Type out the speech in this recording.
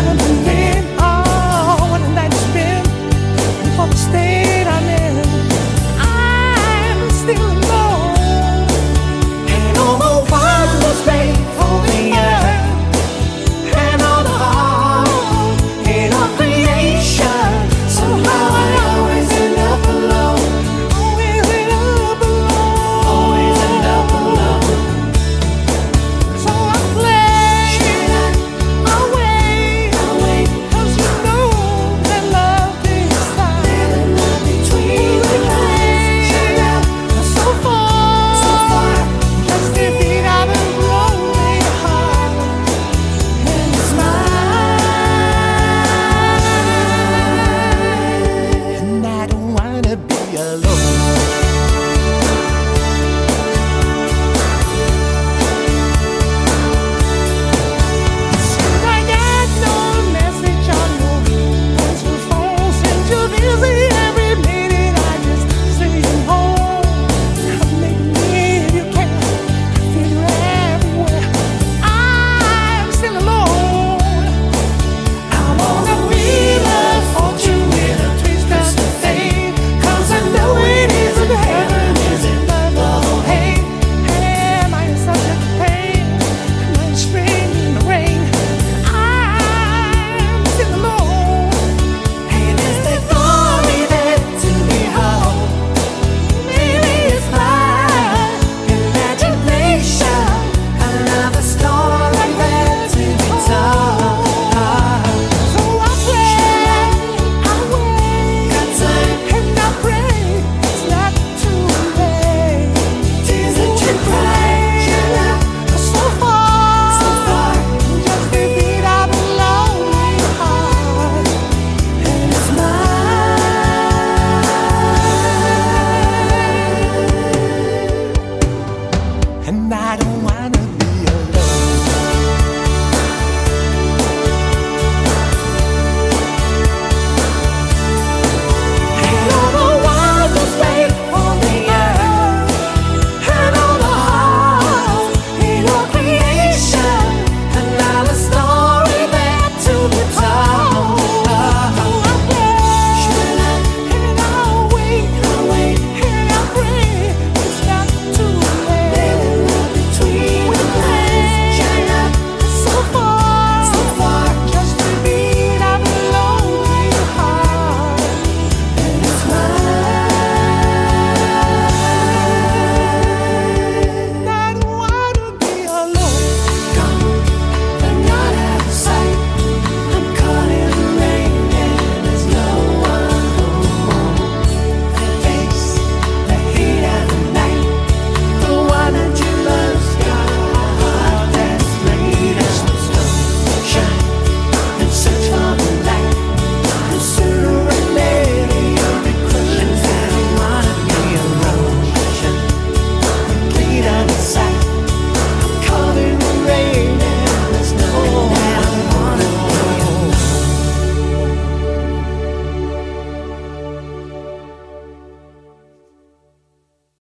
time